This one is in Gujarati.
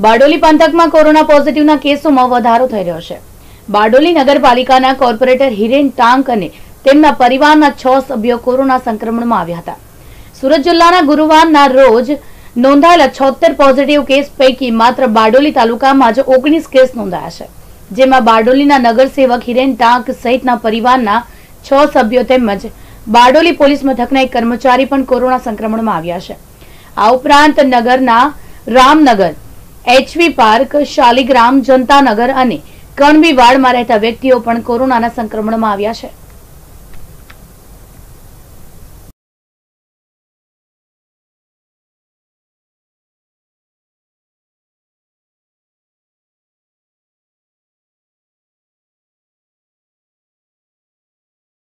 બારડોલી પંથકમાં કોરોના પોઝિટિવના કેસોમાં વધારો થઈ રહ્યો છે. બારડોલી નગરપાલિકાના કોર્પોરેટર હિરેન ટાંક અને તેમના પરિવારના છ સભ્યો કોરોના સંક્રમણમાં આવ્યા હતા. સુરત જિલ્લાના ગુરુવારના રોજ નોંધાયેલા છોતેર પોઝિટિવ કેસ પૈકી માત્ર બારડોલી તાલુકામાં જ ઓગણીસ કેસ નોંધાયા છે. જેમાં બારડોલીના નગરસેવક હિરેન ટાંક સહિતના પરિવારના છ સભ્યો તેમજ બારડોલી પોલીસ મથકના એક કર્મચારી પણ કોરોના સંક્રમણમાં આવ્યા છે. આ ઉપરાંત નગરના Ramnagar H V park Shaligram Jantanagar અને કણબીવાડમાં રહેતા વ્યક્તિઓ પણ કોરોનાના સંક્રમણમાં આવ્યા છે.